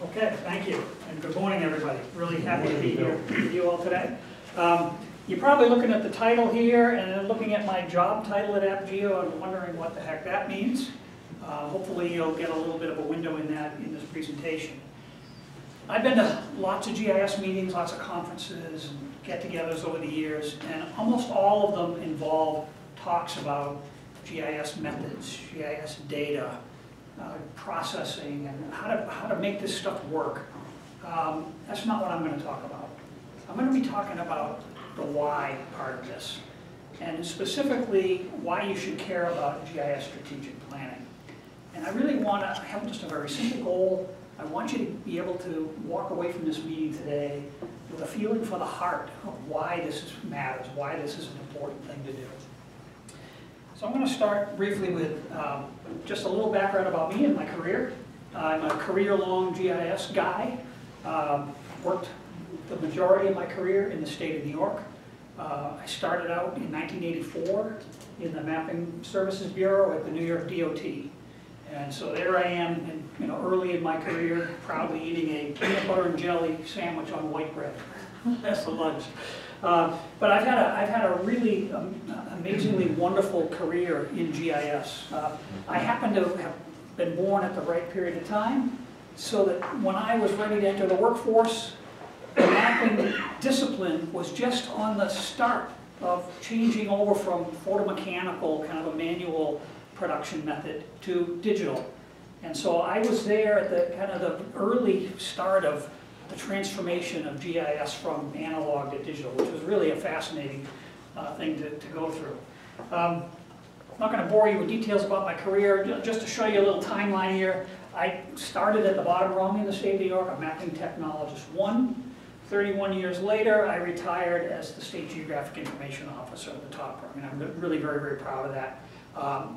Okay, thank you, and good morning, everybody. Really happy to be here with you all today. Um, You're probably looking at the title here and then looking at my job title at AppGeo and wondering what the heck that means. Uh, Hopefully you'll get a little bit of a window in that in this presentation. I've been to lots of GIS meetings, lots of conferences and get-togethers over the years, and almost all of them involve talks about GIS methods, GIS data, uh, processing, and how to, how to make this stuff work. Um, That's not what I'm gonna talk about. I'm gonna be talking about the why part of this, and specifically, why you should care about GIS strategic planning. And I really wanna, I have just a very simple goal. I want you to be able to walk away from this meeting today with a feeling for the heart of why this matters, why this is an important thing to do. So I'm going to start briefly with um, just a little background about me and my career. I'm a career-long GIS guy. Um, Worked the majority of my career in the state of New York. Uh, I started out in 1984 in the Mapping Services Bureau at the New York DOT. And so there I am, in, you know, early in my career, proudly eating a peanut butter and jelly sandwich on white bread. That's the lunch. Uh, But I've had a, I've had a really um, amazingly wonderful career in GIS. Uh, I happen to have been born at the right period of time, so that when I was ready to enter the workforce, the mapping discipline was just on the start of changing over from photomechanical, kind of a manual production method, to digital. And so I was there at the kind of the early start of the transformation of GIS from analog to digital, which was really a fascinating uh, thing to, to go through. Um, I'm not going to bore you with details about my career, just to show you a little timeline here. I started at the bottom rung in the state of New York, a mapping technologist one. 31 years later, I retired as the State Geographic Information Officer at the top rung, and I'm really very, very proud of that. Um,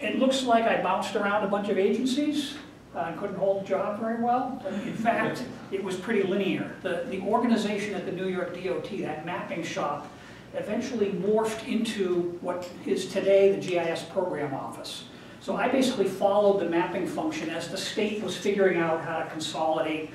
It looks like I bounced around a bunch of agencies, I couldn't hold a job very well. In fact, it was pretty linear. The, the organization at the New York DOT, that mapping shop, eventually morphed into what is today the GIS Program Office. So I basically followed the mapping function as the state was figuring out how to consolidate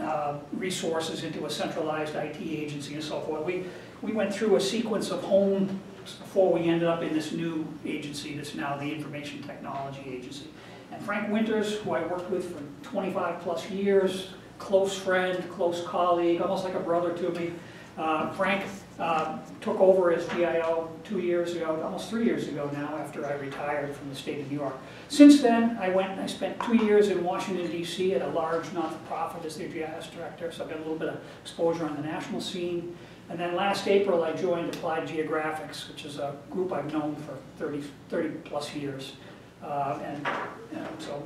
uh, resources into a centralized IT agency and so forth. We, we went through a sequence of homes before we ended up in this new agency that's now the Information Technology Agency. And Frank Winters, who I worked with for 25 plus years, close friend, close colleague, almost like a brother to me. Uh, Frank uh, took over as GIO two years ago, almost three years ago now, after I retired from the state of New York. Since then, I went and I spent two years in Washington DC at a large not-for-profit as their GIS director, so I've got a little bit of exposure on the national scene. And then last April, I joined Applied Geographics, which is a group I've known for 30, 30 plus years. Uh, and, and so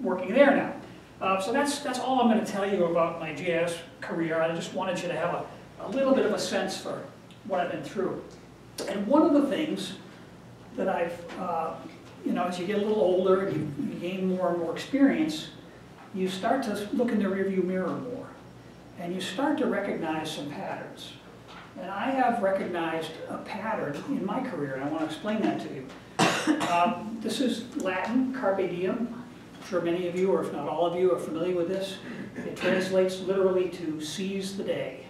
working there now. Uh, so that's, that's all I'm going to tell you about my GIS career. I just wanted you to have a, a little bit of a sense for what I've been through. And one of the things that I've, uh, you know, as you get a little older and you, you gain more and more experience, you start to look in the rearview mirror more. And you start to recognize some patterns. And I have recognized a pattern in my career, and I want to explain that to you. Um, This is Latin, carpe diem. I'm sure many of you, or if not all of you, are familiar with this. It translates literally to seize the day,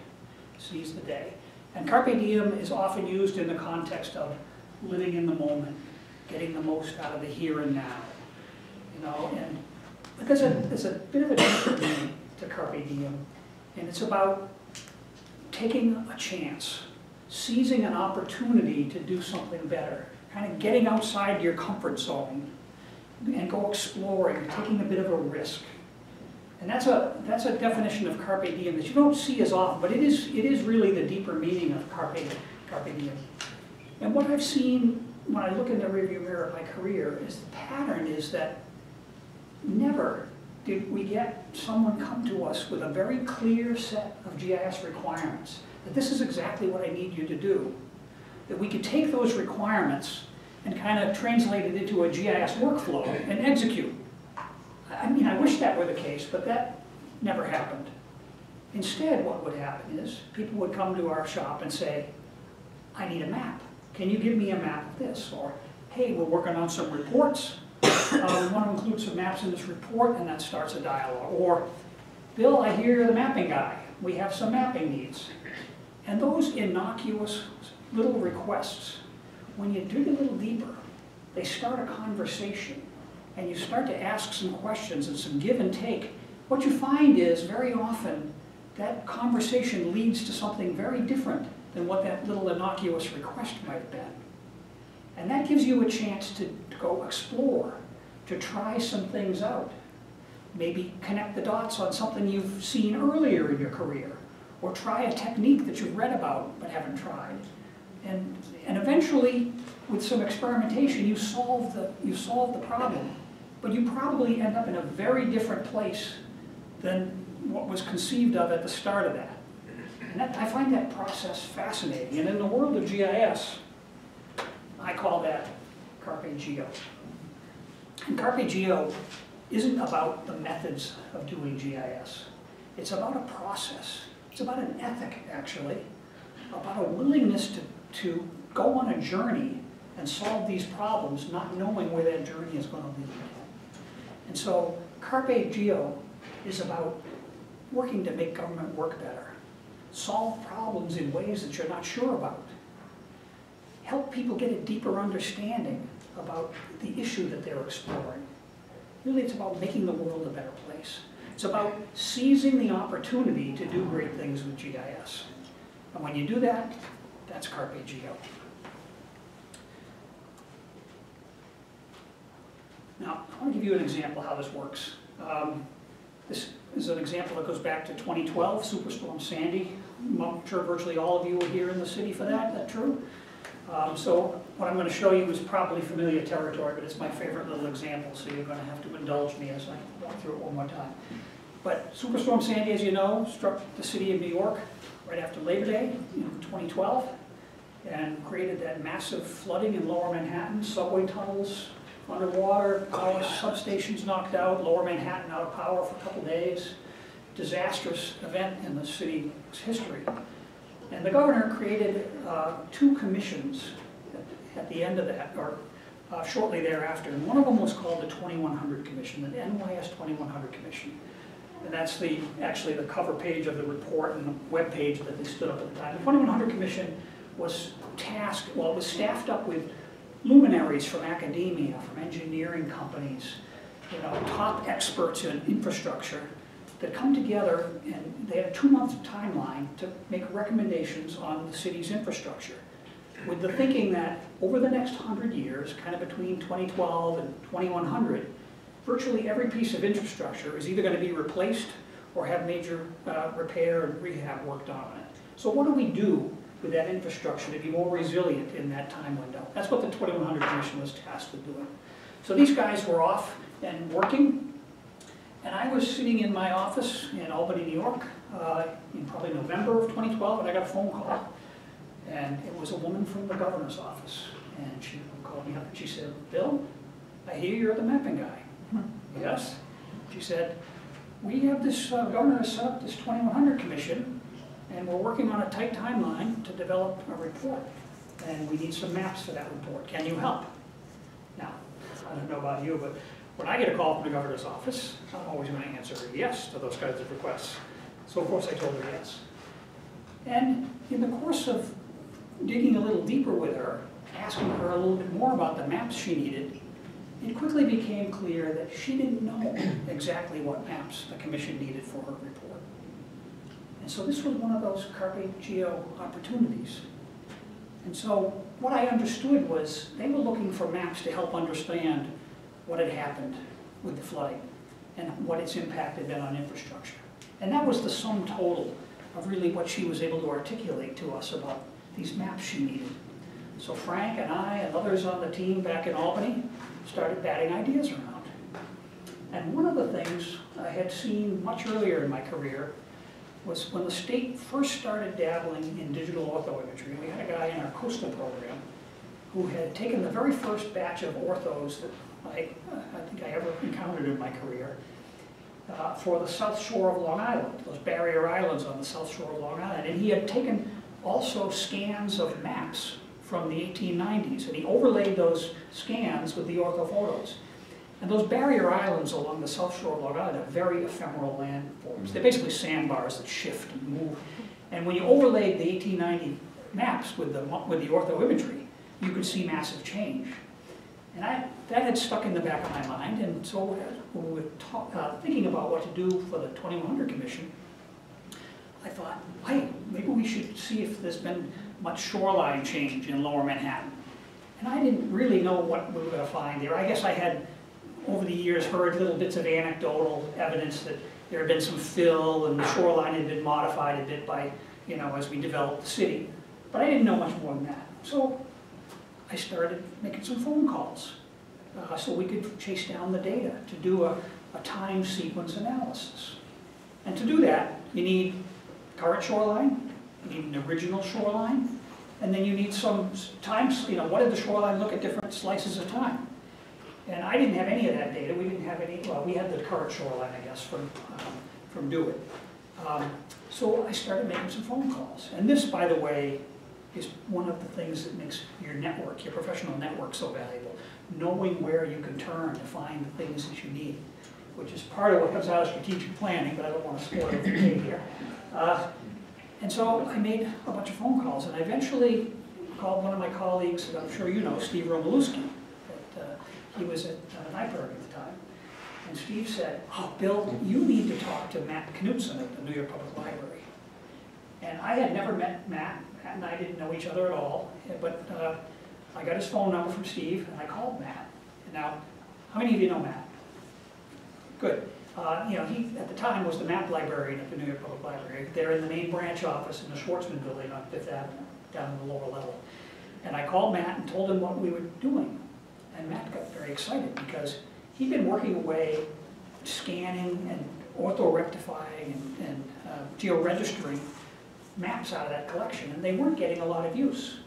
seize the day. And carpe diem is often used in the context of living in the moment, getting the most out of the here and now. You know, and but there's a, there's a bit of a different meaning to carpe diem, and it's about taking a chance, seizing an opportunity to do something better, kind of getting outside your comfort zone and go exploring, taking a bit of a risk. And that's a, that's a definition of carpe diem that you don't see as often, but it is, it is really the deeper meaning of carpe, carpe diem. And what I've seen when I look in the rearview mirror of my career is the pattern is that never did we get someone come to us with a very clear set of GIS requirements, that this is exactly what I need you to do. That we could take those requirements and kind of translate it into a GIS workflow and execute. I mean, I wish that were the case, but that never happened. Instead, what would happen is people would come to our shop and say, I need a map. Can you give me a map of this? Or, hey, we're working on some reports. Uh, we want to include some maps in this report, and that starts a dialogue. Or, Bill, I hear you're the mapping guy. We have some mapping needs. And those innocuous little requests, when you dig a little deeper, they start a conversation and you start to ask some questions and some give and take. What you find is very often that conversation leads to something very different than what that little innocuous request might have been. And that gives you a chance to, to go explore, to try some things out. Maybe connect the dots on something you've seen earlier in your career, or try a technique that you've read about but haven't tried. And, and eventually, with some experimentation, you solve, the, you solve the problem. But you probably end up in a very different place than what was conceived of at the start of that. And that, I find that process fascinating. And in the world of GIS, I call that Carpe Geo. And Carpe Geo isn't about the methods of doing GIS. It's about a process. It's about an ethic, actually, about a willingness to, to go on a journey and solve these problems, not knowing where that journey is going to lead. And so Carpe Geo is about working to make government work better, solve problems in ways that you're not sure about, help people get a deeper understanding about the issue that they're exploring. Really, it's about making the world a better place. It's about seizing the opportunity to do great things with GIS. And when you do that, that's Carpe Geo. Now, I want to give you an example how this works. Um, this is an example that goes back to 2012, Superstorm Sandy. I'm sure virtually all of you were here in the city for that, is that true? Um, so what I'm going to show you is probably familiar territory, but it's my favorite little example, so you're going to have to indulge me as I walk through it one more time. But Superstorm Sandy, as you know, struck the city of New York right after Labor Day in 2012 and created that massive flooding in lower Manhattan, subway tunnels underwater, power substations knocked out, lower Manhattan out of power for a couple days. Disastrous event in the city's history. And the governor created uh, two commissions at, the end of that, or uh, shortly thereafter. And one of them was called the 2100 Commission, the NYS 2100 Commission. And that's the actually the cover page of the report and the web page that they stood up at the time. The 2100 Commission was tasked, well, it was staffed up with luminaries from academia, from engineering companies, you know, top experts in infrastructure that come together and they have a two-month timeline to make recommendations on the city's infrastructure with the thinking that over the next 100 years, kind of between 2012 and 2100, virtually every piece of infrastructure is either going to be replaced or have major uh, repair and rehab worked on it. So what do we do with that infrastructure to be more resilient in that time window? That's what the 2100 Commission was tasked with doing. So these guys were off and working, and I was sitting in my office in Albany, New York, uh, in probably November of 2012, and I got a phone call. And it was a woman from the governor's office. And she called me up and she said, Bill, I hear you're the mapping guy. Yes. She said, we have this, uh, governor set up this 2100 commission, and we're working on a tight timeline to develop a report. And we need some maps for that report. Can you help? Now, I don't know about you, but when I get a call from the governor's office, I'm always going to answer yes to those kinds of requests. So of course I told her yes. And in the course of digging a little deeper with her, asking her a little bit more about the maps she needed, it quickly became clear that she didn't know exactly what maps the commission needed for her report. And so this was one of those Carpe Geo opportunities. And so what I understood was they were looking for maps to help understand what had happened with the flooding and what its impact had been on infrastructure. And that was the sum total of really what she was able to articulate to us about these maps she needed. So Frank and I and others on the team back in Albany started batting ideas around. And one of the things I had seen much earlier in my career was when the state first started dabbling in digital ortho imagery. We had a guy in our coastal program who had taken the very first batch of orthos that I, I think I ever encountered in my career uh, for the south shore of Long Island, those barrier islands on the south shore of Long Island. And he had taken also scans of maps from the 1890s, and he overlaid those scans with the orthophotos. And those barrier islands along the south shore of Long Island are very ephemeral landforms. They're basically sandbars that shift and move. And when you overlaid the 1890 maps with the, with the ortho imagery, you could see massive change. And I, that had stuck in the back of my mind, and so when we were talk, uh, thinking about what to do for the 2100 Commission, I thought, hey, maybe we should see if there's been much shoreline change in lower Manhattan. And I didn't really know what we were gonna find there. I guess I had, over the years, heard little bits of anecdotal evidence that there had been some fill and the shoreline had been modified a bit by, you know, as we developed the city. But I didn't know much more than that. So I started making some phone calls uh, so we could chase down the data to do a, a time sequence analysis. And to do that, you need current shoreline, you need an original shoreline, and then you need some times, you know, what did the shoreline look at different slices of time? And I didn't have any of that data, we didn't have any, well, we had the current shoreline, I guess, from, um, from DoITT. Um, So I started making some phone calls. And this, by the way, is one of the things that makes your network, your professional network so valuable. Knowing where you can turn to find the things that you need, which is part of what comes out of strategic planning, but I don't want to spoil for you here. Uh, And so I made a bunch of phone calls, and I eventually called one of my colleagues, I'm sure you know, Steve Romalewski. He was at uh, NYPIRG at the time. And Steve said, oh, Bill, you need to talk to Matt Knutzen at the New York Public Library. And I had never met Matt, Matt and I didn't know each other at all, but uh, I got his phone number from Steve, and I called Matt. Now, how many of you know Matt? Good. Uh, You know, he, at the time, was the map librarian at the New York Public Library. They're in the main branch office in the Schwarzman Building on Fifth Avenue, down in the lower level. And I called Matt and told him what we were doing. And Matt got very excited because he'd been working away, scanning and orthorectifying and, and uh, georegistering maps out of that collection, and they weren't getting a lot of use.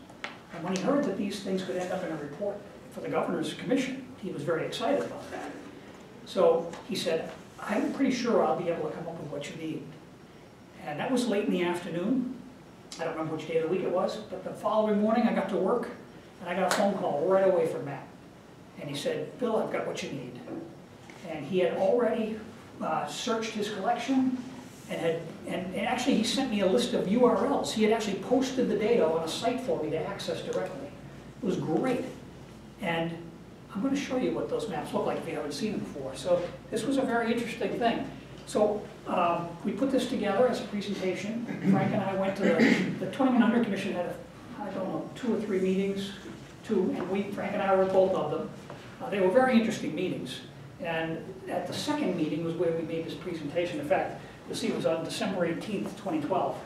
And when he heard that these things could end up in a report for the governor's commission, he was very excited about that. So he said, I'm pretty sure I'll be able to come up with what you need. And that was late in the afternoon. I don't remember which day of the week it was, but the following morning I got to work and I got a phone call right away from Matt. And he said, Bill, I've got what you need. And he had already uh, searched his collection and had, and, and actually he sent me a list of URLs. He had actually posted the data on a site for me to access directly. It was great. And I'm going to show you what those maps look like if you haven't seen them before. So this was a very interesting thing. So um, we put this together as a presentation. Frank and I went to the, the 2100 Commission had, I don't know, two or three meetings, two, and we, Frank and I were both of them. Uh, They were very interesting meetings. And at the second meeting was where we made this presentation. In fact, you'll see it was on December 18th, 2012.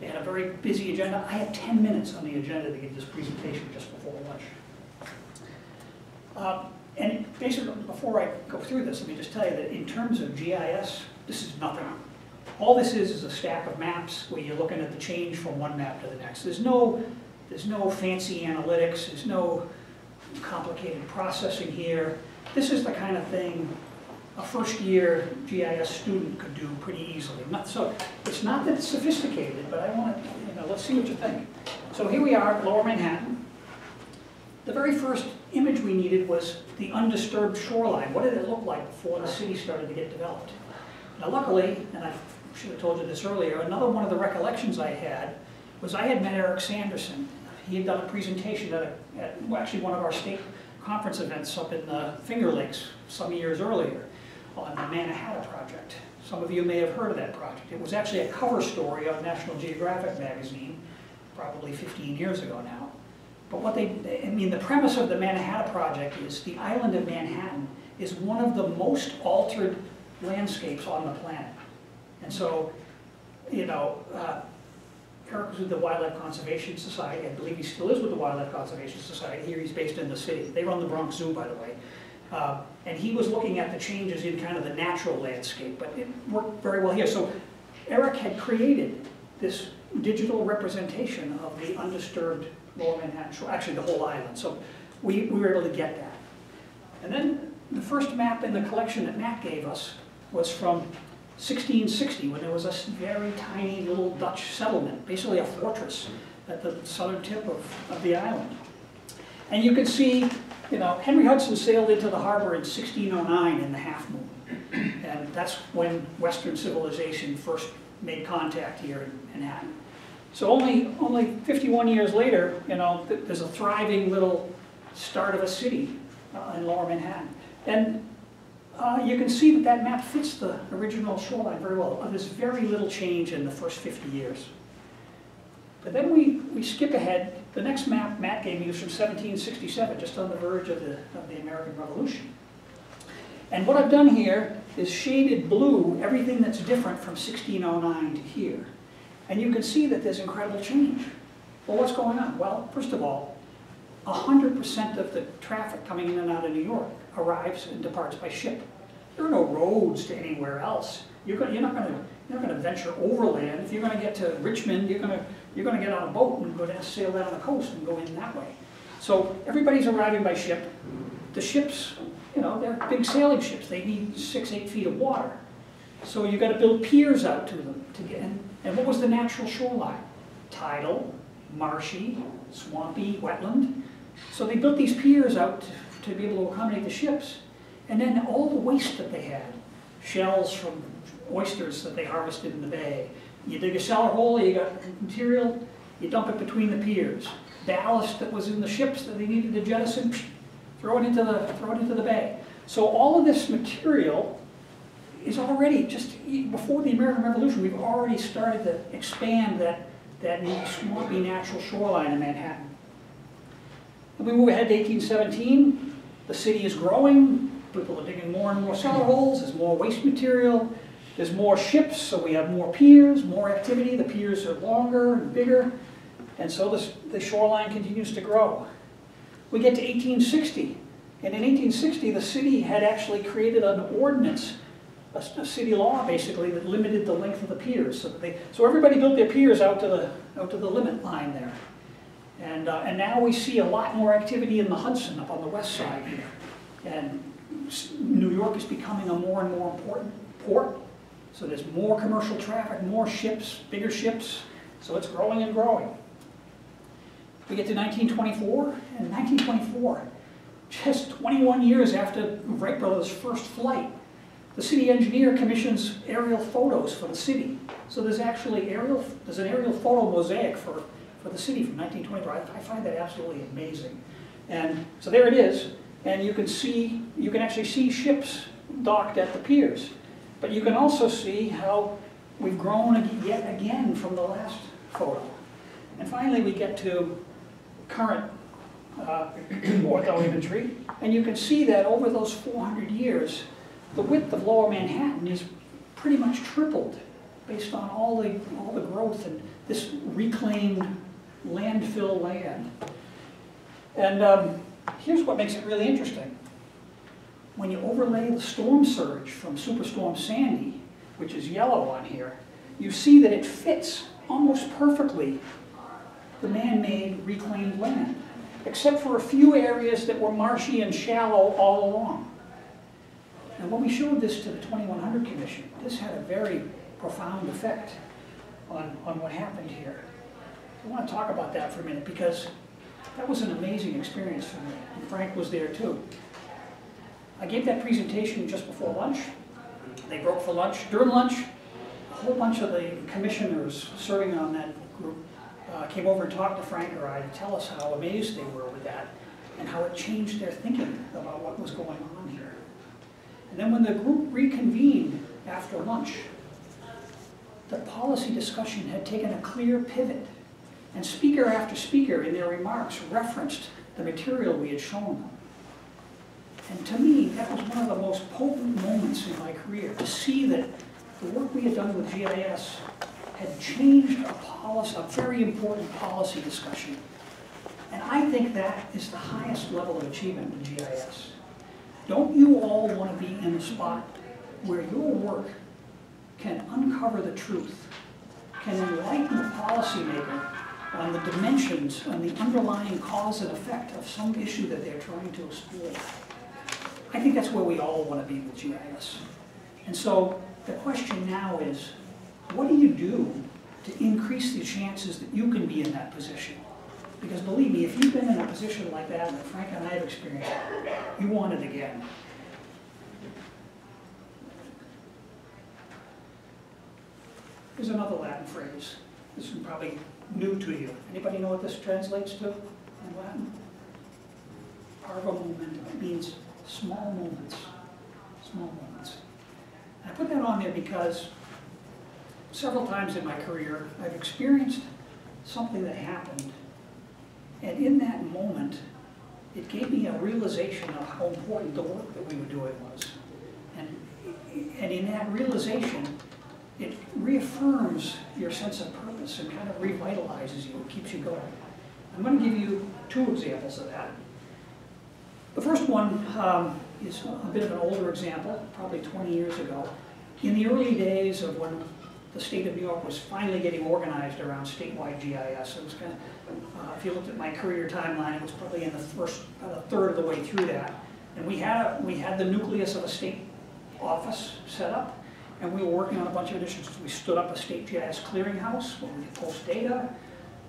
They had a very busy agenda. I had 10 minutes on the agenda to give this presentation just before lunch. Uh, And basically, before I go through this, let me just tell you that in terms of GIS, this is nothing. All this is is a stack of maps where you're looking at the change from one map to the next. There's no, there's no fancy analytics, there's no complicated processing here. This is the kind of thing a first-year GIS student could do pretty easily. Not, so, it's not that it's sophisticated, but I want to, you know, let's see what you think. So here we are, Lower Manhattan. The very first image we needed was the undisturbed shoreline. What did it look like before the city started to get developed? Now luckily, and I should have told you this earlier, another one of the recollections I had was I had met Eric Sanderson. He had done a presentation at, a, at actually one of our state conference events up in the Finger Lakes some years earlier on the Mannahatta Project. Some of you may have heard of that project. It was actually a cover story on National Geographic magazine, probably 15 years ago now. But what they, I mean, the premise of the Mannahatta Project is the island of Manhattan is one of the most altered landscapes on the planet. And so, you know, uh, Eric was with the Wildlife Conservation Society, I believe he still is with the Wildlife Conservation Society, here he's based in the city. They run the Bronx Zoo, by the way. Uh, And he was looking at the changes in kind of the natural landscape, but it worked very well here. So Eric had created this digital representation of the undisturbed lower Manhattan shore, actually the whole island. So we, we were able to get that. And then the first map in the collection that Matt gave us was from 1660, when there was a very tiny little Dutch settlement, basically a fortress at the southern tip of, of the island. And you can see, you know, Henry Hudson sailed into the harbor in 1609 in the Half Moon. And that's when Western civilization first made contact here in Manhattan. So only, only 51 years later, you know, th- there's a thriving little start of a city uh, in lower Manhattan. And uh, you can see that that map fits the original shoreline very well. There's very little change in the first 50 years. But then we, we skip ahead. The next map Matt gave me was from 1767, just on the verge of the, of the American Revolution. And what I've done here is shaded blue everything that's different from 1609 to here. And you can see that there's incredible change. Well, what's going on? Well, first of all, 100% of the traffic coming in and out of New York arrives and departs by ship. There are no roads to anywhere else. You're, gonna, you're not going to you're not going to venture overland. If you're going to get to Richmond, you're going to you're going to get on a boat and go down, sail down the coast and go in that way. So everybody's arriving by ship. The ships, you know, they're big sailing ships. They need six, eight feet of water. So you've got to build piers out to them to get. And, and what was the natural shoreline? Tidal, marshy, swampy, wetland. So they built these piers out to, be able to accommodate the ships. And then all the waste that they had, shells from oysters that they harvested in the bay. You dig a cellar hole, you got material, you dump it between the piers. Ballast that was in the ships that they needed to jettison, throw it into the, throw it into the bay. So all of this material is already, just before the American Revolution, we've already started to expand that, that swampy natural shoreline in Manhattan. And we move ahead to 1817, the city is growing, people are digging more and more cellar holes, there's more waste material, there's more ships, so we have more piers, more activity, the piers are longer and bigger, and so this, the shoreline continues to grow. We get to 1860, and in 1860, the city had actually created an ordinance, a, city law basically, that limited the length of the piers. So, they, so everybody built their piers out to the, out to the limit line there. And, uh, and now we see a lot more activity in the Hudson up on the west side here. And New York is becoming a more and more important port. So there's more commercial traffic, more ships, bigger ships. So it's growing and growing. We get to 1924, and 1924, just 21 years after Wright Brothers' first flight, the city engineer commissions aerial photos for the city. So there's actually aerial, there's an aerial photo mosaic for, for the city from 1924. I, I find that absolutely amazing. And so there it is, and you can see, you can actually see ships docked at the piers. But you can also see how we've grown yet again from the last photo. And finally, we get to current uh, ortho imagery, and you can see that over those 400 years, the width of lower Manhattan is pretty much tripled based on all the, all the growth and this reclaimed landfill land. And um, here's what makes it really interesting. When you overlay the storm surge from Superstorm Sandy, which is yellow on here, you see that it fits almost perfectly the man-made reclaimed land, except for a few areas that were marshy and shallow all along. And when we showed this to the 2100 Commission, this had a very profound effect on, on what happened here. I want to talk about that for a minute because that was an amazing experience for me, and Frank was there too. I gave that presentation just before lunch. They broke for lunch. During lunch, a whole bunch of the commissioners serving on that group uh, came over and talked to Frank or I to tell us how amazed they were with that and how it changed their thinking about what was going on here. And then when the group reconvened after lunch, the policy discussion had taken a clear pivot. And speaker after speaker in their remarks referenced the material we had shown them. And to me, that was one of the most potent moments in my career, to see that the work we had done with GIS had changed a policy, a very important policy discussion. And I think that is the highest level of achievement in GIS. Don't you all want to be in a spot where your work can uncover the truth, can enlighten the policymaker on the dimensions, on the underlying cause and effect of some issue that they're trying to explore? I think that's where we all want to be with GIS. And so the question now is, what do you do to increase the chances that you can be in that position? Because believe me, if you've been in a position like that, that Frank and I have experienced, you want it again. Here's another Latin phrase. This is probably new to you. Anybody know what this translates to in Latin? Parvo momentum. Means small moments. Small moments. I put that on there because several times in my career, I've experienced something that happened. And in that moment, it gave me a realization of how important the work that we were doing was. And, and in that realization, it reaffirms your sense of purpose and kind of revitalizes you, it keeps you going. I'm going to give you two examples of that. The first one um, is a bit of an older example, probably 20 years ago. In the early days of when the state of New York was finally getting organized around statewide GIS, it was kind of, uh, if you looked at my career timeline, it was probably in the first, about a third of the way through that. And we had, a, we had the nucleus of a state office set up, and we were working on a bunch of initiatives. We stood up a state GIS clearinghouse where we could post data.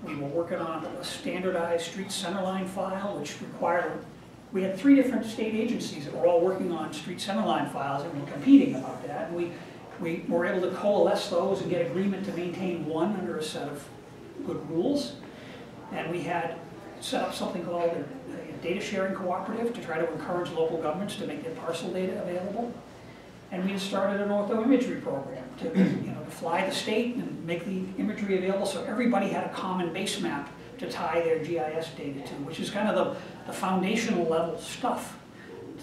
We were working on a standardized street centerline file, which required, we had three different state agencies that were all working on street centerline files and were competing about that. And we, we were able to coalesce those and get agreement to maintain one under a set of good rules. And we had set up something called a, a data sharing cooperative to try to encourage local governments to make their parcel data available. And we had started an orthoimagery program to, you know, to fly the state and make the imagery available so everybody had a common base map to tie their GIS data to, which is kind of the, the foundational level stuff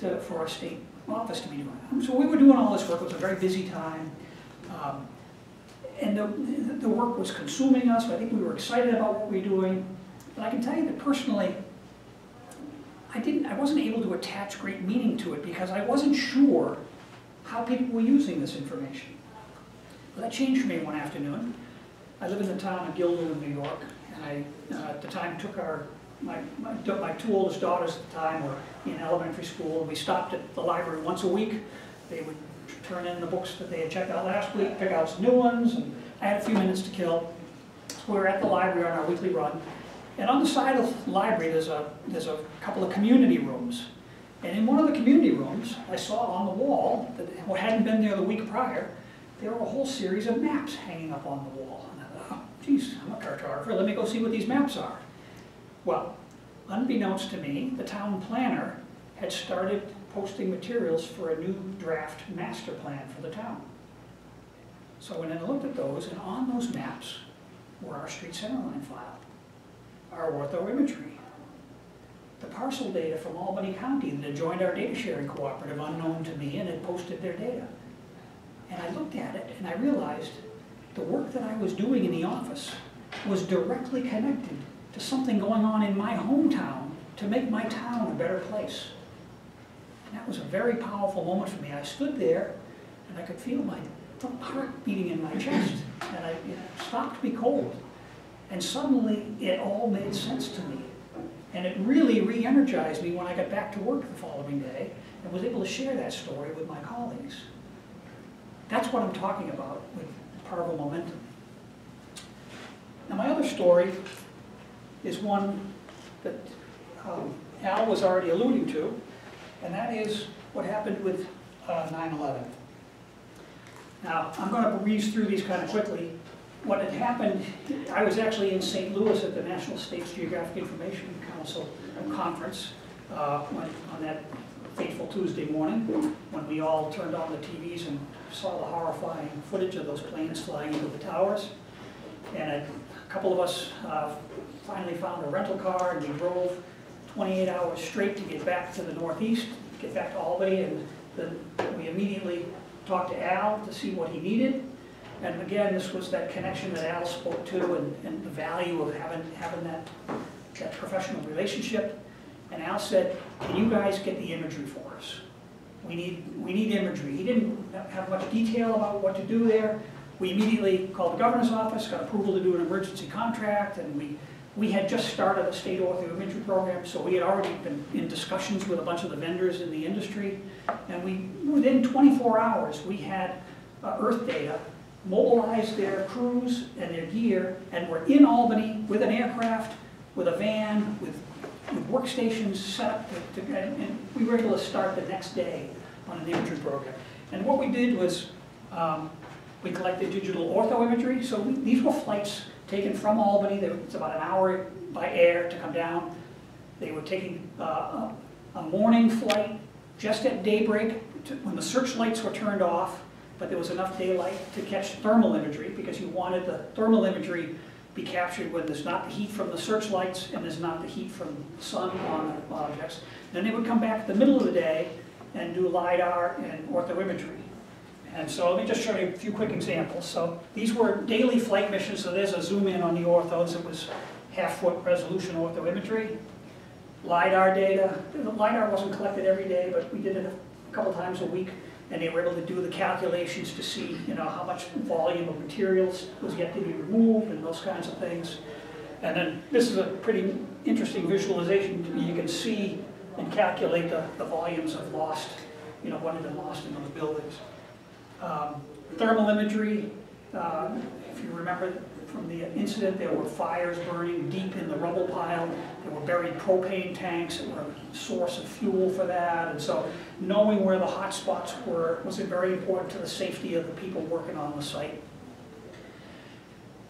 to, for our state office to be doing. So we were doing all this work. It was a very busy time. Um, and the, the work was consuming us. I think we were excited about what we were doing. But I can tell you that personally, I didn't, I wasn't able to attach great meaning to it because I wasn't sure how people were using this information. Well, that changed for me one afternoon. I live in the town of Gilder, New York, and I, uh, at the time, took our, my, my, my two oldest daughters at the time were in elementary school, and we stopped at the library once a week. They would turn in the books that they had checked out last week, pick out some new ones, and I had a few minutes to kill. So we were at the library on our weekly run, and on the side of the library, there's a, there's a couple of community rooms. And in one of the community rooms, I saw on the wall, that hadn't been there the week prior, there were a whole series of maps hanging up on the wall. And I thought, oh, geez, I'm a cartographer, let me go see what these maps are. Well, unbeknownst to me, the town planner had started posting materials for a new draft master plan for the town. So when I went and looked at those, and on those maps were our street centerline file, our orthoimagery, the parcel data from Albany County that had joined our data sharing cooperative unknown to me and had posted their data. And I looked at it and I realized the work that I was doing in the office was directly connected to something going on in my hometown to make my town a better place. And that was a very powerful moment for me. I stood there and I could feel my heart beating in my chest and I, it stopped me cold. And suddenly it all made sense to me. And it really re-energized me when I got back to work the following day and was able to share that story with my colleagues. That's what I'm talking about with Parvo Momentum. Now my other story is one that um, Al was already alluding to, and that is what happened with 9-11. Uh, now, I'm going to breeze through these kind of quickly. What had happened, I was actually in St. Louis at the National States Geographic Information Council conference uh, when, on that fateful Tuesday morning when we all turned on the TVs and saw the horrifying footage of those planes flying into the towers. And a couple of us uh, finally found a rental car and we drove 28 hours straight to get back to the Northeast, get back to Albany, and then we immediately talked to Al to see what he needed. And again, this was that connection that Al spoke to and, and the value of having, having that that professional relationship. And Al said, can you guys get the imagery for us? We need, we need imagery. He didn't have much detail about what to do there. We immediately called the governor's office, got approval to do an emergency contract, and we, we had just started a state ortho imagery program, so we had already been in discussions with a bunch of the vendors in the industry. And we, within 24 hours, we had uh, Earth data mobilized their crews and their gear, and were in Albany with an aircraft with a van, with, with workstations set up to, to- and, we were able to start the next day on an imagery program. And what we did was, um, we collected digital ortho imagery, so we- these were flights taken from Albany, were- it's about an hour by air to come down. They were taking uh, a a morning flight just at daybreak, to- when the searchlights were turned off, but there was enough daylight to catch thermal imagery, because you wanted the thermal imagery be captured when there's not the heat from the searchlights and there's not the heat from the sun on objects. Then they would come back the middle of the day and do LiDAR and ortho imagery. And so let me just show you a few quick examples. So these were daily flight missions, so there's a zoom in on the orthos. It was half-foot resolution ortho imagery. LiDAR data, the LiDAR wasn't collected every day, but we did it a couple times a week. And they were able to do the calculations to see, you know, how much volume of materials was yet to be removed and those kinds of things. And then this is a pretty interesting visualization. You can see and calculate the, the volumes of lost, you know, what had been lost in those buildings. Um, Thermal imagery, uh, if you remember from the incident, there were fires burning deep in the rubble pile. There were buried propane tanks that were a source of fuel for that. And so knowing where the hot spots were was very important to the safety of the people working on the site.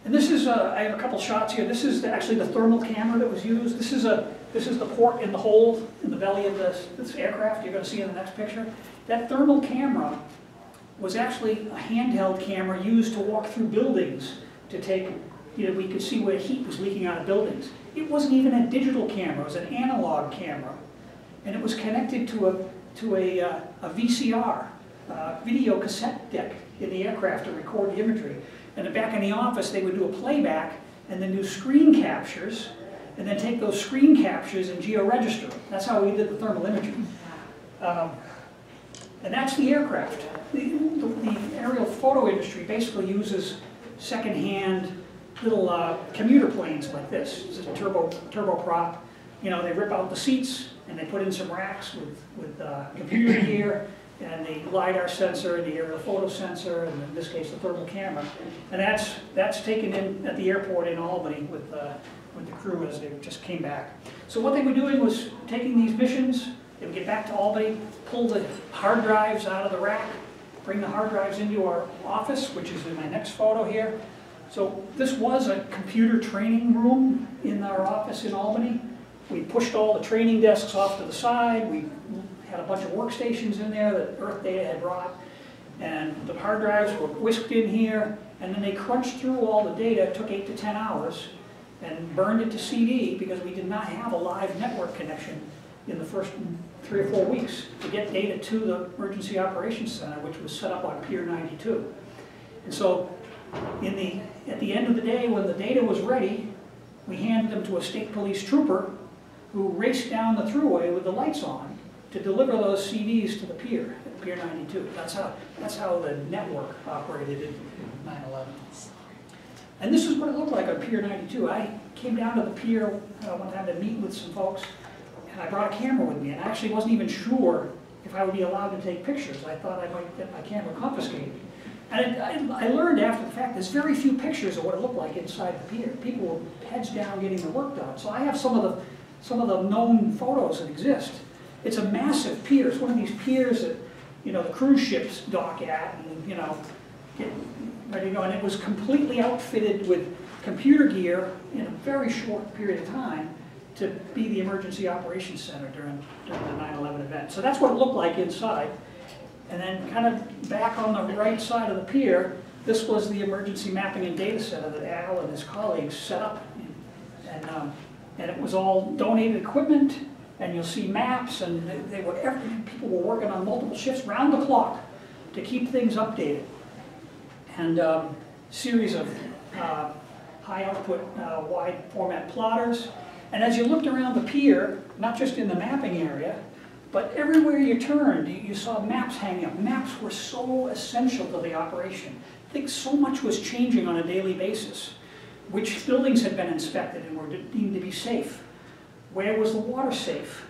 And this is, uh, I have a couple shots here. This is the- actually the thermal camera that was used. This is a, this is the port in the hold in the belly of this, this aircraft you're gonna see in the next picture. That thermal camera was actually a handheld camera used to walk through buildings to take, you know, we could see where heat was leaking out of buildings. It wasn't even a digital camera, it was an analog camera. And it was connected to a, to a, uh, a VCR, uh, video cassette deck in the aircraft to record the imagery. And back in the office, they would do a playback and then do screen captures, and then take those screen captures and geo-register. That's how we did the thermal imagery. Um, and that's the aircraft. The, the, the aerial photo industry basically uses secondhand little uh, commuter planes like this. It's a turbo, turboprop. You know, they rip out the seats and they put in some racks with, with uh, computer gear and the LiDAR sensor, and the aerial photo sensor, and in this case, the thermal camera. And that's, that's taken in at the airport in Albany with, uh, with the crew as they just came back. So what they were doing was taking these missions, they would get back to Albany, pull the hard drives out of the rack, bring the hard drives into our office, which is in my next photo here. So this was a computer training room in our office in Albany. We pushed all the training desks off to the side. We had a bunch of workstations in there that Earth Data had brought. And the hard drives were whisked in here, and then they crunched through all the data, it took eight to 10 hours, and burned it to CD because we did not have a live network connection in the first three or four weeks to get data to the Emergency Operations Center, which was set up on Pier 92. And so in the, at the end of the day, when the data was ready, we handed them to a state police trooper who raced down the thruway with the lights on to deliver those CDs to the pier, at Pier 92. That's how, that's how the network operated in 9/11. And this is what it looked like on Pier 92. I came down to the pier uh, one time to meet with some folks, and I brought a camera with me, and I actually wasn't even sure if I would be allowed to take pictures. I thought I might get my camera confiscated. And I, I learned after the fact, there's very few pictures of what it looked like inside the pier. People were heads down getting their work done. So I have some of the, some of the known photos that exist. It's a massive pier. It's one of these piers that, you know, the cruise ships dock at and, you know, get ready to go. And it was completely outfitted with computer gear in a very short period of time to be the emergency operations center during, during the 9/11 event. So that's what it looked like inside. And then kind of back on the right side of the pier, this was the emergency mapping and data center that Al and his colleagues set up. And, um, and it was all donated equipment, and you'll see maps, and they- they were, every, people were working on multiple shifts round the clock to keep things updated. And um, series of uh, high output uh, wide format plotters. And as you looked around the pier, not just in the mapping area, but everywhere you turned, you, saw maps hanging up. Maps were so essential to the operation. I think so much was changing on a daily basis. Which buildings had been inspected and were deemed to be safe? Where was the water safe?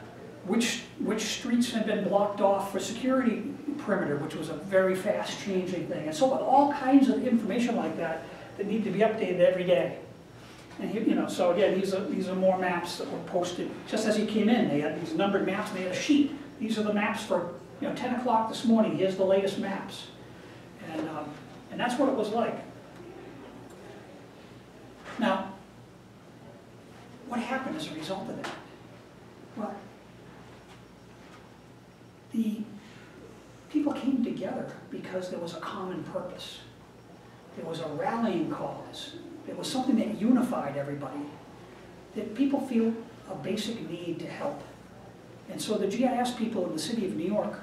Which, which streets had been blocked off for security perimeter, which was a very fast changing thing. And so on, all kinds of information like that that need to be updated every day. And he, you know, so again, these are, these are more maps that were posted, just as he came in, they had these numbered maps, they had a sheet. These are the maps for, you know, ten o'clock this morning, here's the latest maps. And, um, and that's what it was like. Now, what happened as a result of that? Well, the people came together because there was a common purpose. There was a rallying cause. It was something that unified everybody. That people feel a basic need to help. And so the GIS people in the city of New York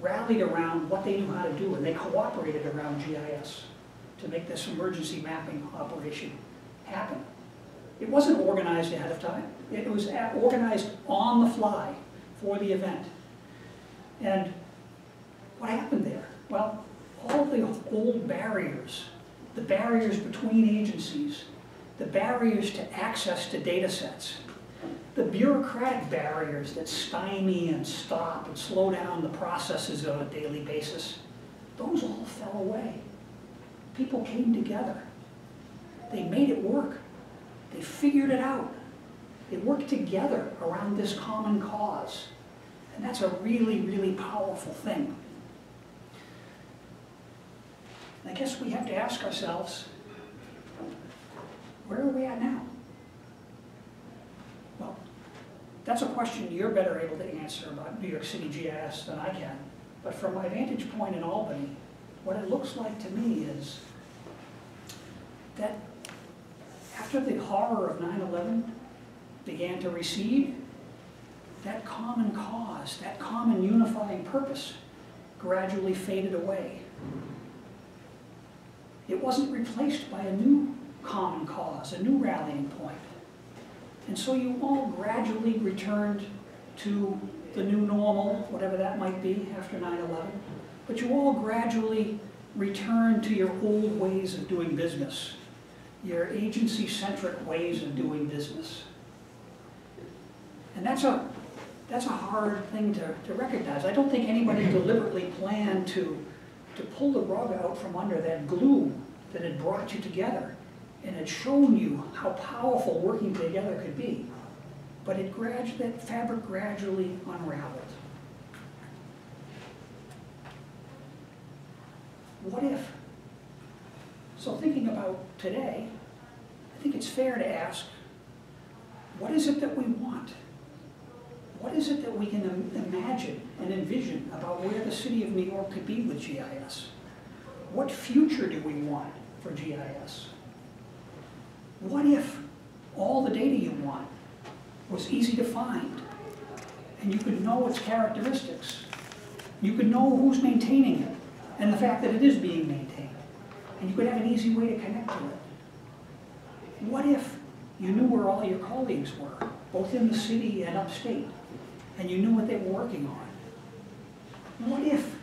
rallied around what they knew how to do, and they cooperated around GIS to make this emergency mapping operation happen. It wasn't organized ahead of time. It was organized on the fly for the event. And what happened there? Well, all the old barriers, the barriers between agencies, the barriers to access to data sets, the bureaucratic barriers that stymie and stop and slow down the processes on a daily basis, those all fell away. People came together. They made it work. They figured it out. They worked together around this common cause. And that's a really, really powerful thing. I guess we have to ask ourselves, where are we at now? Well, that's a question you're better able to answer about New York City GIS than I can. But from my vantage point in Albany, what it looks like to me is that after the horror of 9/11 began to recede, that common cause, that common unifying purpose gradually faded away. It wasn't replaced by a new common cause, a new rallying point. And so you all gradually returned to the new normal, whatever that might be after 9/11. But you all gradually returned to your old ways of doing business, your agency-centric ways of doing business. And that's a, that's a hard thing to, to recognize. I don't think anybody deliberately planned to, to pull the rug out from under that glue that had brought you together and had shown you how powerful working together could be. But it that fabric gradually unraveled. What if? So thinking about today, I think it's fair to ask, what is it that we want? What is it that we can im- imagine and envision about where the city of New York could be with GIS? What future do we want for GIS? What if all the data you want was easy to find and you could know its characteristics? You could know who's maintaining it and the fact that it is being maintained. And you could have an easy way to connect to it. What if you knew where all your colleagues were, both in the city and upstate, and you knew what they were working on? What if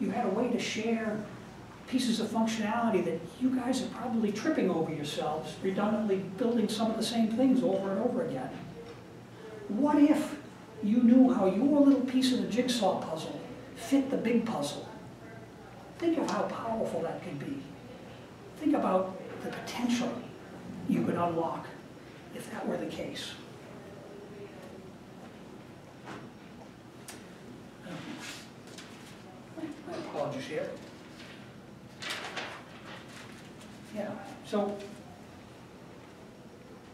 you had a way to share pieces of functionality that you guys are probably tripping over yourselves, redundantly building some of the same things over and over again? What if you knew how your little piece of the jigsaw puzzle fit the big puzzle? Think of how powerful that could be. Think about the potential you could unlock if that were the case. Apologies here. Yeah, so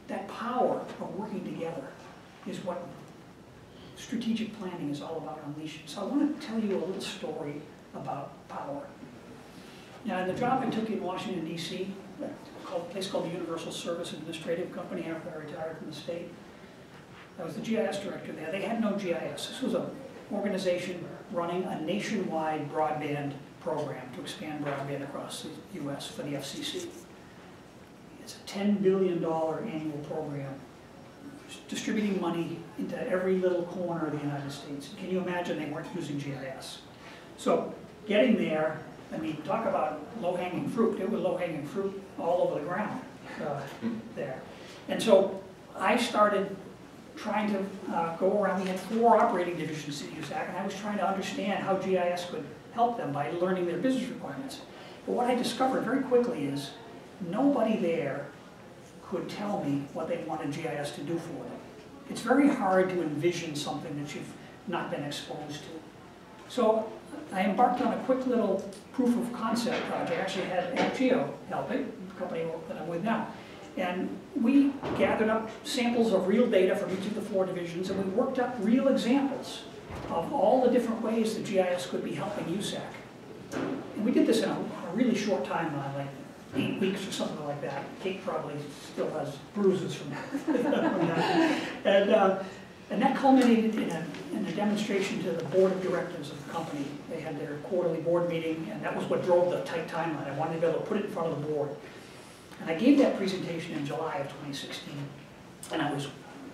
that power of working together is what strategic planning is all about unleashing. So I want to tell you a little story about power. Now, in the job I took in Washington DC, a place called the Universal Service Administrative Company after I retired from the state, I was the GIS director there. They had no GIS. This was an organization running a nationwide broadband program to expand broadband across the US for the FCC. It's a $10 billion annual program distributing money into every little corner of the United States. Can you imagine they weren't using GIS? So getting there, I mean, talk about low-hanging fruit. There was low-hanging fruit all over the ground uh, there. And so I started trying to uh, go around. We had four operating divisions at USAC, and I was trying to understand how GIS could help them by learning their business requirements. But what I discovered very quickly is nobody there could tell me what they wanted GIS to do for them. It's very hard to envision something that you've not been exposed to. So I embarked on a quick little proof of concept project, I actually had AppGeo help it, the company that I'm with now. And we gathered up samples of real data from each of the four divisions, and we worked up real examples of all the different ways that GIS could be helping USAC. And we did this in a, a really short timeline, like eight weeks or something like that. Kate probably still has bruises from, from that. And, uh, and that culminated in a, in a demonstration to the board of directors of the company. They had their quarterly board meeting, and that was what drove the tight timeline. I wanted to be able to put it in front of the board. And I gave that presentation in July of 2016. And I was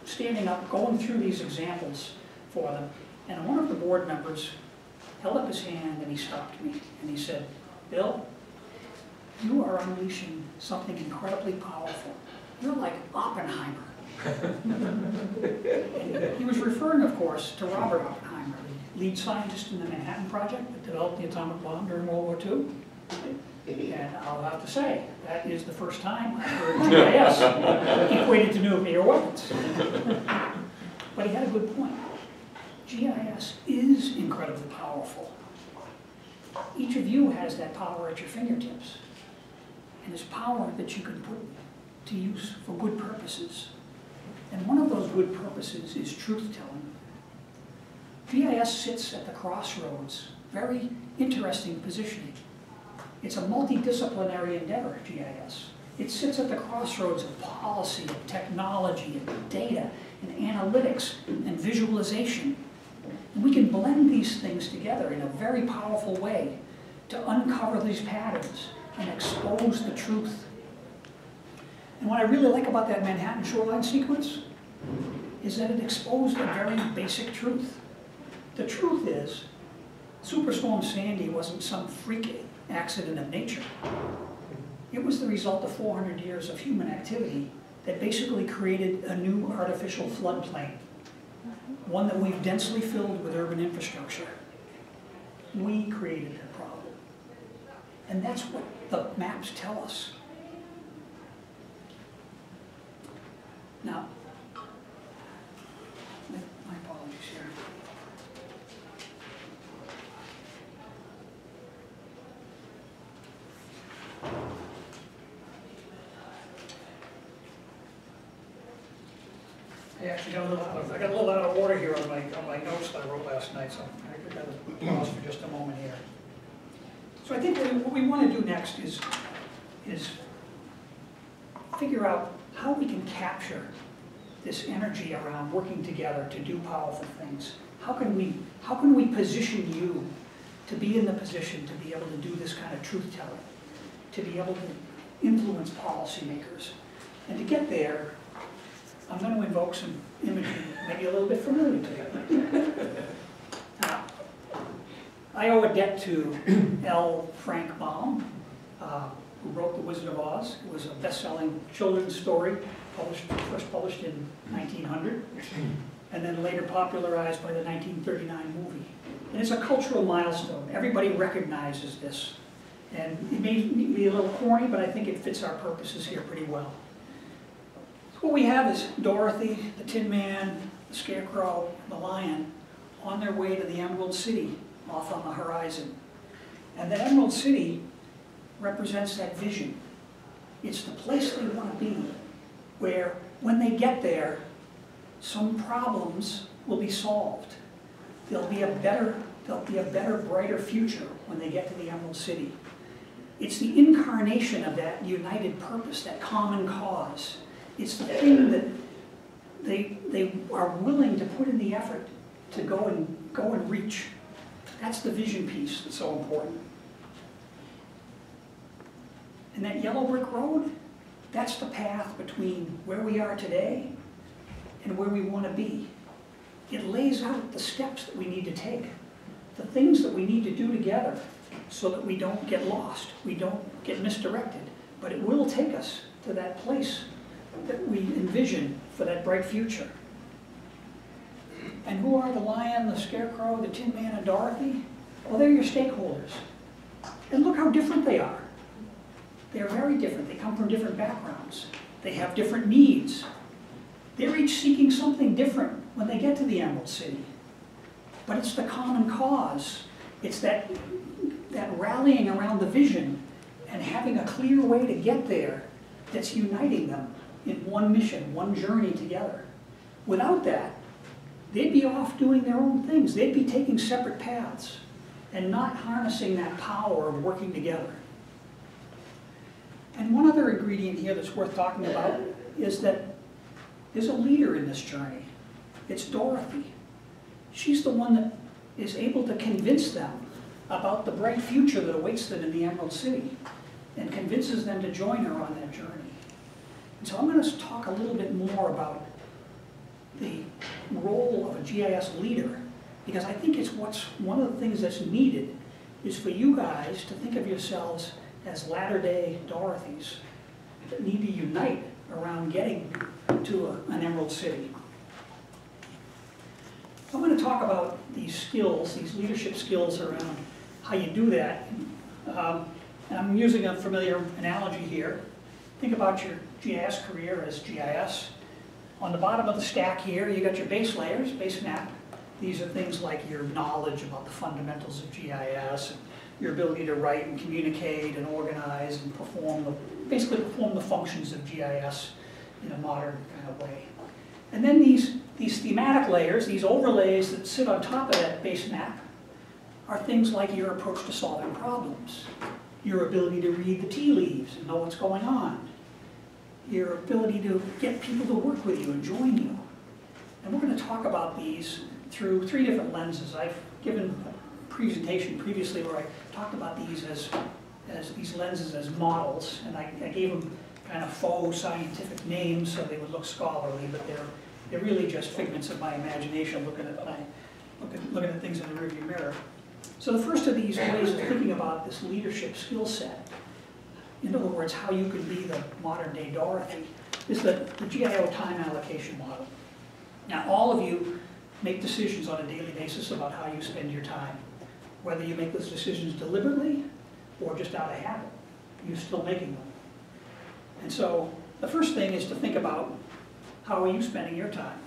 standing up, going through these examples for them. And one of the board members held up his hand and he stopped me and he said, Bill, you are unleashing something incredibly powerful. You're like Oppenheimer. he was referring, of course, to Robert Oppenheimer, lead scientist in the Manhattan Project that developed the atomic bomb during World War II. And I'll have to say, that is the first time I've heard GIS equated to nuclear weapons. But he had a good point. GIS is incredibly powerful. Each of you has that power at your fingertips. And it's power that you can put to use for good purposes. And one of those good purposes is truth-telling. GIS sits at the crossroads, very interesting positioning. It's a multidisciplinary endeavor, GIS. It sits at the crossroads of policy, and technology, and data, and analytics, and visualization. We can blend these things together in a very powerful way to uncover these patterns and expose the truth. And what I really like about that Manhattan shoreline sequence is that it exposed a very basic truth. The truth is, Superstorm Sandy wasn't some freak accident of nature. It was the result of 400 years of human activity that basically created a new artificial floodplain, one that we've densely filled with urban infrastructure. We created that problem. And that's what the maps tell us. Now, my my apologies here. I actually got a little out of, I got a little out of order here on my, on my notes that I wrote last night, so I gotta pause for just a moment here. So I think what we- to do next is, is figure out how we can capture this energy around working together to do powerful things. How can we, how can we position you to be in the position to be able to do this kind of truth-telling? To be able to influence policymakers? And to get there, I'm going to invoke some imagery, maybe a little bit familiar to you. Now, I owe a debt to L. Frank Baum, uh, who wrote The Wizard of Oz. It was a best-selling children's story, published, first published in 1900, and then later popularized by the 1939 movie. And it's a cultural milestone. Everybody recognizes this. And it may be a little corny, but I think it fits our purposes here pretty well. What we have is Dorothy, the Tin Man, the Scarecrow, the Lion on their way to the Emerald City off on the horizon. And that Emerald City represents that vision. It's the place they want to be, where when they get there, some problems will be solved. There'll be a better, there'll be a better, brighter future when they get to the Emerald City. It's the incarnation of that united purpose, that common cause. It's the thing that they, they are willing to put in the effort to go and, go and reach. That's the vision piece that's so important. And that yellow brick road, that's the path between where we are today and where we want to be. It lays out the steps that we need to take, the things that we need to do together so that we don't get lost, we don't get misdirected, but it will take us to that place that we envision for that bright future. And who are the lion, the scarecrow, the tin man, and Dorothy? Well, they're your stakeholders. And look how different they are. They're very different. They come from different backgrounds. They have different needs. They're each seeking something different when they get to the Emerald City. But it's the common cause. It's that, that rallying around the vision and having a clear way to get there that's uniting them in one mission, one journey together. Without that, they'd be off doing their own things. They'd be taking separate paths and not harnessing that power of working together. And one other ingredient here that's worth talking about is that there's a leader in this journey. It's Dorothy. She's the one that is able to convince them about the bright future that awaits them in the Emerald City and convinces them to join her on that journey. So I'm going to talk a little bit more about the role of a GIS leader because I think it's what's one of the things that's needed is for you guys to think of yourselves as latter-day Dorothys that need to unite around getting to a, an Emerald City. I'm going to talk about these skills, these leadership skills around how you do that. Um, I'm using a familiar analogy here. Think about your GIS career as GIS. On the bottom of the stack here, you got your base layers, base map. These are things like your knowledge about the fundamentals of GIS, and your ability to write and communicate and organize and perform, the, basically perform the functions of GIS in a modern kind of way. And then these, these thematic layers, these overlays that sit on top of that base map, are things like your approach to solving problems, your ability to read the tea leaves and know what's going on, your ability to get people to work with you and join you. And we're going to talk about these through three different lenses. I've given a presentation previously where I talked about these as, as these lenses as models, and I, I gave them kind of faux scientific names so they would look scholarly, but they're, they're really just figments of my imagination looking at, my, looking, looking at things in the rearview mirror. So the first of these ways of thinking about this leadership skill set, in other words, how you can be the modern day Dorothy, is the, the GIO time allocation model. Now, all of you make decisions on a daily basis about how you spend your time. Whether you make those decisions deliberately or just out of habit, you're still making them. And so the first thing is to think about how are you spending your time.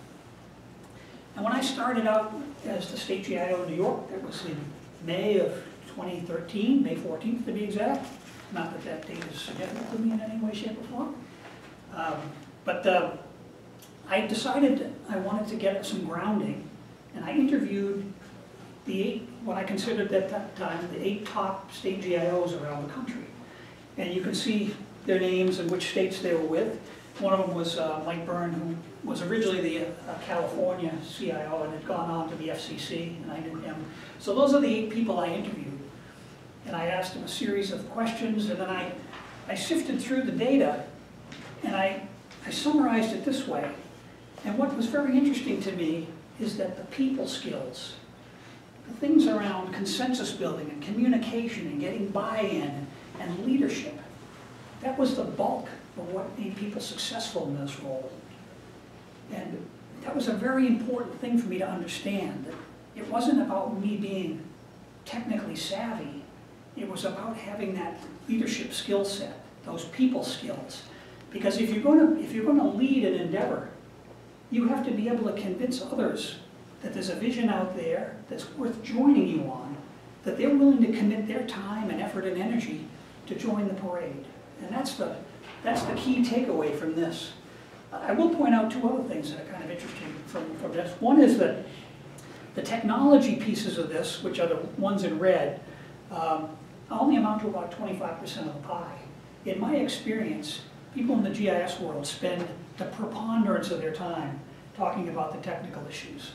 And when I started out as the state GIO in New York, that was in May of 2013, May 14th to be exact. Not that that date is significant to me in any way, shape, or form. Um, but uh, I decided I wanted to get some grounding, and I interviewed the eight, what I considered at that time, the eight top state GIOs around the country. And you can see their names and which states they were with. One of them was uh, Mike Byrne, who was originally the uh, California CIO and had gone on to the FCC, and I knew him. So those are the eight people I interviewed. And I asked him a series of questions, and then I, I sifted through the data, and I, I summarized it this way. And what was very interesting to me is that the people skills, the things around consensus building and communication and getting buy-in and leadership, that was the bulk of what made people successful in this role. And that was a very important thing for me to understand, it wasn't about me being technically savvy, it was about having that leadership skill set, those people skills. Because if you're going to, if you're going to lead an endeavor, you have to be able to convince others that there's a vision out there that's worth joining you on, that they're willing to commit their time and effort and energy to join the parade. And that's the, that's the key takeaway from this. I will point out two other things that are kind of interesting from, from this. One is that the technology pieces of this, which are the ones in red, um, only amount to about 25% of the pie. In my experience, people in the GIS world spend the preponderance of their time talking about the technical issues,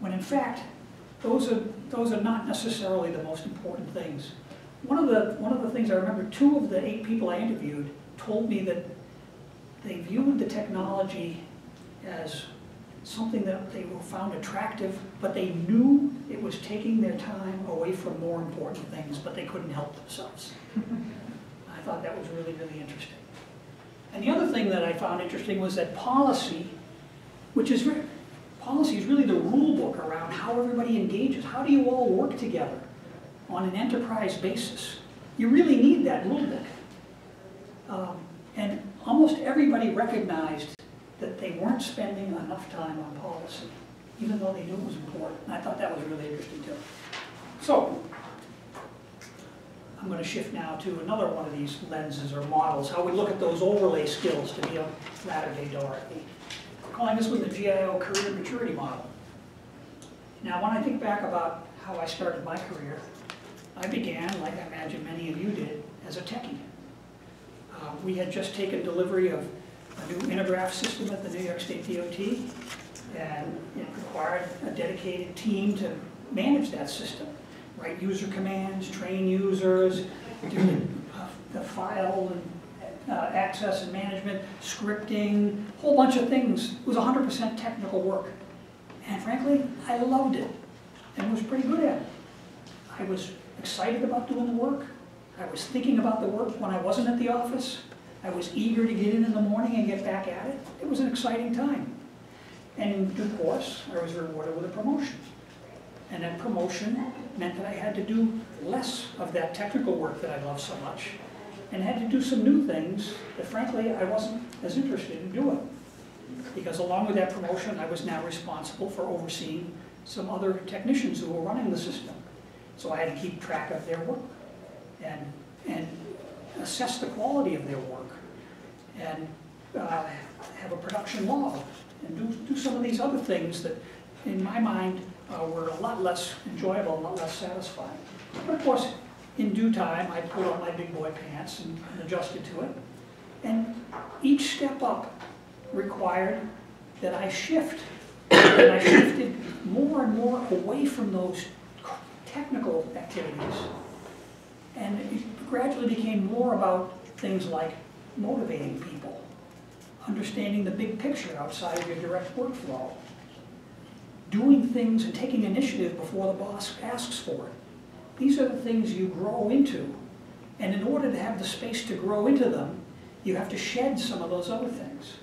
when in fact, those are, those are not necessarily the most important things. One of the, one of the things I remember, two of the eight people I interviewed told me that they viewed the technology as something that they found attractive, but they knew it was taking their time away from more important things, but they couldn't help themselves. I thought that was really, really interesting. And the other thing that I found interesting was that policy, which is, policy is really the rule book around how everybody engages. How do you all work together? on an enterprise basis. You really need that rule book. Um, and almost almost everybody recognized that they weren't spending enough time on policy, even though they knew it was important. And I thought that was really interesting too. So, I'm gonna shift now to another one of these lenses or models, how we look at those overlay skills to be a latter-day Dorothy. We're calling this one the GIO Career Maturity Model. Now, when I think back about how I started my career, I began, like I imagine many of you did, as a techie. Uh, We had just taken delivery of a new Intergraph system at the New York State DOT, and it required a dedicated team to manage that system. Write user commands, train users, do the, file and uh, access and management, scripting, a whole bunch of things. It was 100% technical work. And frankly, I loved it and was pretty good at it. I was excited about doing the work. I was thinking about the work when I wasn't at the office. I was eager to get in in the morning and get back at it. It was an exciting time. And in due course, I was rewarded with a promotion. And that promotion meant that I had to do less of that technical work that I love so much and had to do some new things that frankly I wasn't as interested in doing. Because along with that promotion, I was now responsible for overseeing some other technicians who were running the system. So I had to keep track of their work and, and assess the quality of their work and uh, have a production log and do, do some of these other things that, in my mind, uh, were a lot less enjoyable, a lot less satisfying. But of course, in due time, I put on my big boy pants and and adjusted to it. And each step up required that I shift. And I shifted more and more away from those technical activities. And it gradually became more about things like motivating people, understanding the big picture outside of your direct workflow, doing things and taking initiative before the boss asks for it. These are the things you grow into. And in order to have the space to grow into them, you have to shed some of those other things.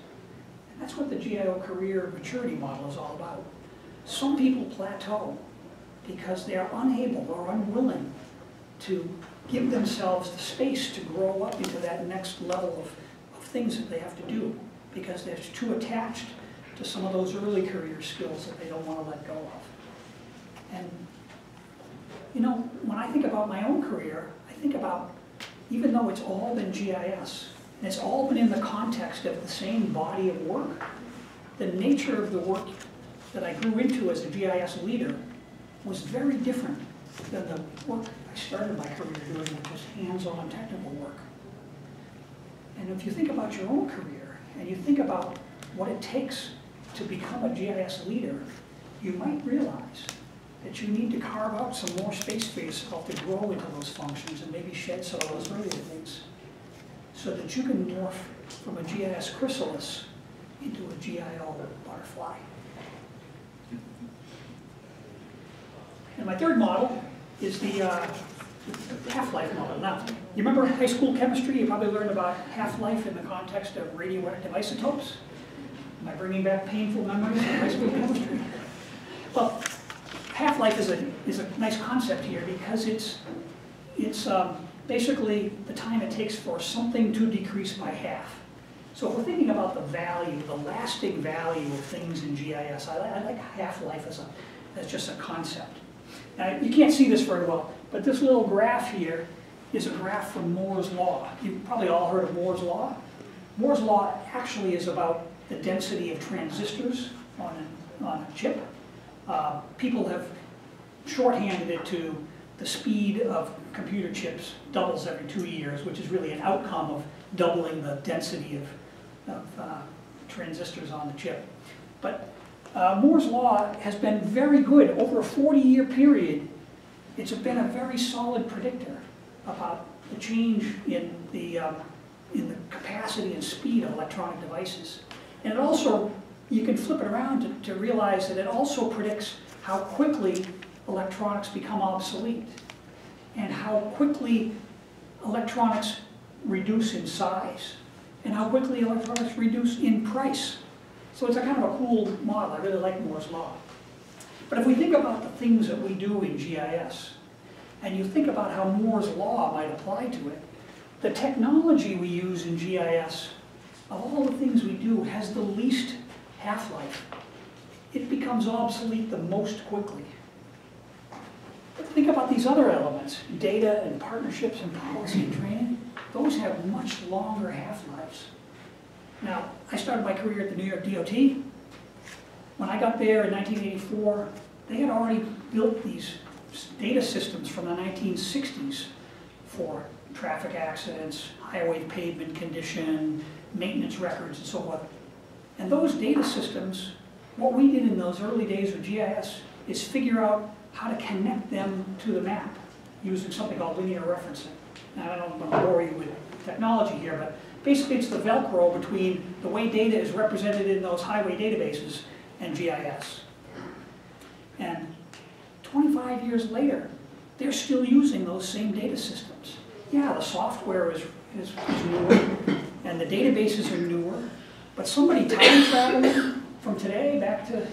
And that's what the GIO career maturity model is all about. Some people plateau because they are unable or unwilling to give themselves the space to grow up into that next level of, of things that they have to do because they're too attached to some of those early career skills that they don't want to let go of. And, you know, when I think about my own career, I think about, even though it's all been GIS, and it's all been in the context of the same body of work, the nature of the work that I grew into as a GIS leader was very different than the work I started my career doing, which was hands-on technical work. And if you think about your own career, and you think about what it takes to become a GIS leader, you might realize that you need to carve out some more space for yourself to grow into those functions and maybe shed some of those earlier things so that you can morph from a GIS chrysalis into a GIO butterfly. And my third model is the uh, half-life model. Now, you remember high school chemistry? You probably learned about half-life in the context of radioactive isotopes. Am I bringing back painful memories of high school chemistry? Well, half-life is a, is a nice concept here because it's, it's um, basically the time it takes for something to decrease by half. So if we're thinking about the value, the lasting value of things in GIS, I, I like half-life as, a, as just a concept. Now, you can't see this very well, but this little graph here is a graph from Moore's Law. You've probably all heard of Moore's Law. Moore's Law actually is about the density of transistors on a, on a chip. Uh, people have shorthanded it to the speed of computer chips doubles every two years, which is really an outcome of doubling the density of, of uh, transistors on the chip. But uh, Moore's Law has been very good. Over a 40-year period, it's been a very solid predictor about the change in the, um, in the capacity and speed of electronic devices. And it also, you can flip it around to, to realize that it also predicts how quickly electronics become obsolete and how quickly electronics reduce in size and how quickly electronics reduce in price. So it's a kind of a cool model. I really like Moore's Law. But if we think about the things that we do in GIS, and you think about how Moore's Law might apply to it, the technology we use in GIS of all the things we do, has the least half-life. It becomes obsolete the most quickly. But think about these other elements, data and partnerships and policy and training. Those have much longer half-lives. Now, I started my career at the New York DOT. When I got there in 1984, they had already built these data systems from the 1960s for traffic accidents, highway pavement condition, maintenance records, and so on. And those data systems, what we did in those early days with GIS is figure out how to connect them to the map using something called linear referencing. Now, I don't want to bore you with technology here, but basically it's the Velcro between the way data is represented in those highway databases and GIS. And 25 years later, they're still using those same data systems. Yeah, the software is, is, is newer, and the databases are newer, but somebody time traveling from today back to,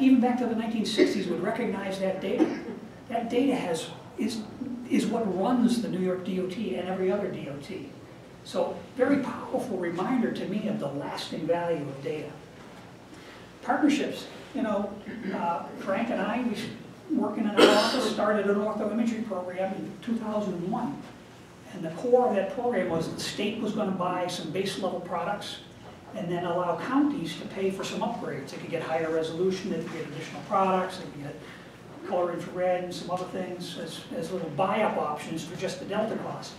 even back to the 1960s would recognize that data. That data has, is, is what runs the New York DOT and every other DOT. So very powerful reminder to me of the lasting value of data. Partnerships, you know, uh, Frank and I, we working in our office, started an ortho imagery program in 2001. And the core of that program was the state was going to buy some base level products and then allow counties to pay for some upgrades. They could get higher resolution, they could get additional products, they could get color infrared and some other things as, as little buy-up options for just the delta cost.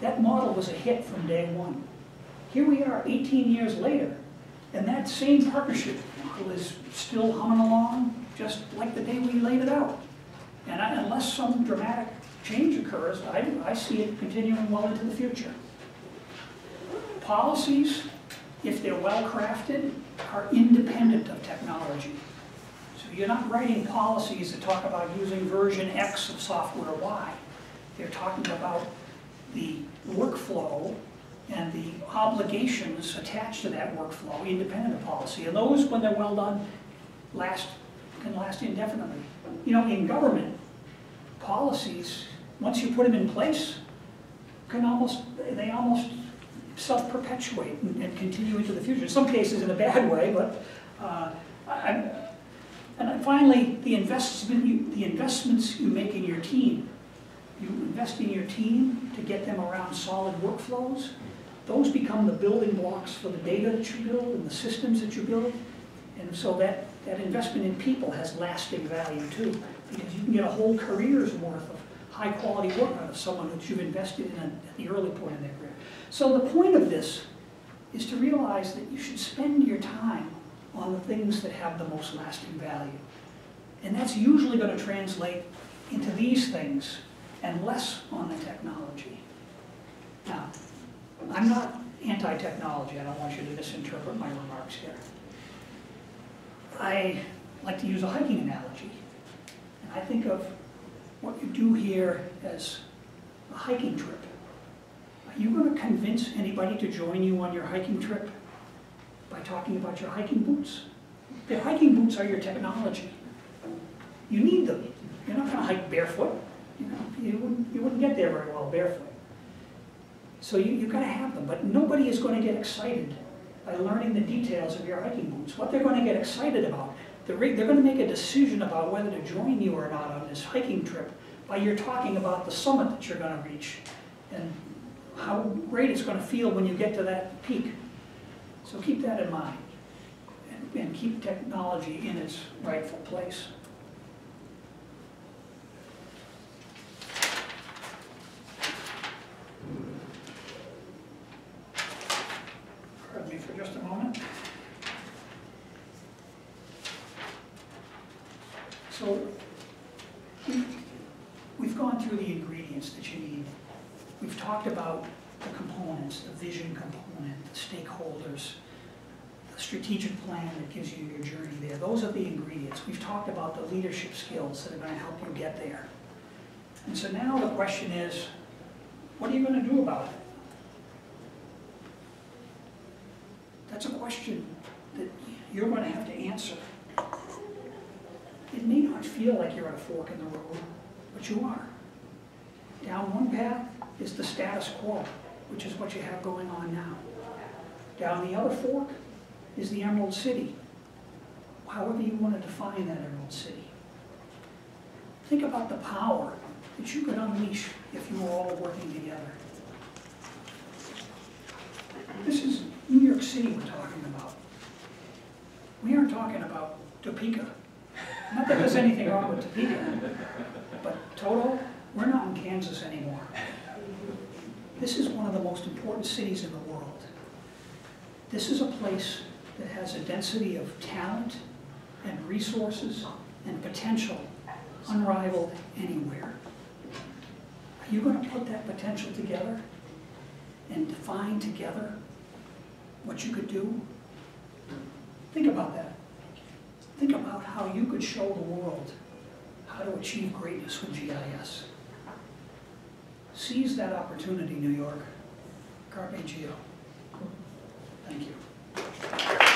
That model was a hit from day one. Here we are 18 years later, and that same partnership is still humming along just like the day we laid it out. And I, unless some dramatic change occurs, I, I see it continuing well into the future. Policies, if they're well crafted, are independent of technology. So you're not writing policies that talk about using version X of software Y. They're talking about the workflow and the obligations attached to that workflow, independent of policy. And those, when they're well done, last can last indefinitely. You know, in government, policies, once you put them in place, can almost, they almost self-perpetuate and, and continue into the future. In some cases in a bad way, but uh, I, and finally, the investment you, the investments you make in your team. You invest in your team to get them around solid workflows. Those become the building blocks for the data that you build and the systems that you build. And so that, that investment in people has lasting value too, because you can get a whole career's worth of high quality work out of someone that you've invested in at the early point in their career. So the point of this is to realize that you should spend your time on the things that have the most lasting value. And that's usually going to translate into these things and less on the technology. Now, I'm not anti-technology. I don't want you to misinterpret my remarks here. I like to use a hiking analogy. And I think of what you do here as a hiking trip. Are you going to convince anybody to join you on your hiking trip by talking about your hiking boots? The hiking boots are your technology. You need them. You're not going to hike barefoot. You know, you wouldn't, you wouldn't get there very well barefoot. So you, you've got to have them, but nobody is going to get excited by learning the details of your hiking boots. What they're going to get excited about, they're, they're going to make a decision about whether to join you or not on this hiking trip by your talking about the summit that you're going to reach and how great it's going to feel when you get to that peak. So keep that in mind and, and keep technology in its rightful place. Pardon me for just a moment. So we- we've gone through the ingredients that you need. We've talked about the components, the vision component, the stakeholders, the strategic plan that gives you your journey there. Those are the ingredients. We've talked about the leadership skills that are going to help you get there. And so now the question is, what are you going to do about it? That's a question that you're going to have to answer. It may not feel like you're at a fork in the road, but you are. Down one path is the status quo, which is what you have going on now. Down the other fork is the Emerald City. However you want to define that Emerald City. Think about the power that you could unleash if you were all working together. This is City we're talking about. We aren't talking about Topeka. Not that there's anything wrong with Topeka, but Toto, we're not in Kansas anymore. This is one of the most important cities in the world. This is a place that has a density of talent and resources and potential unrivaled anywhere. Are you going to put that potential together and define together what you could do? Think about that. Think about how you could show the world how to achieve greatness with GIS. Seize that opportunity, New York. Carpe Geo. Thank you.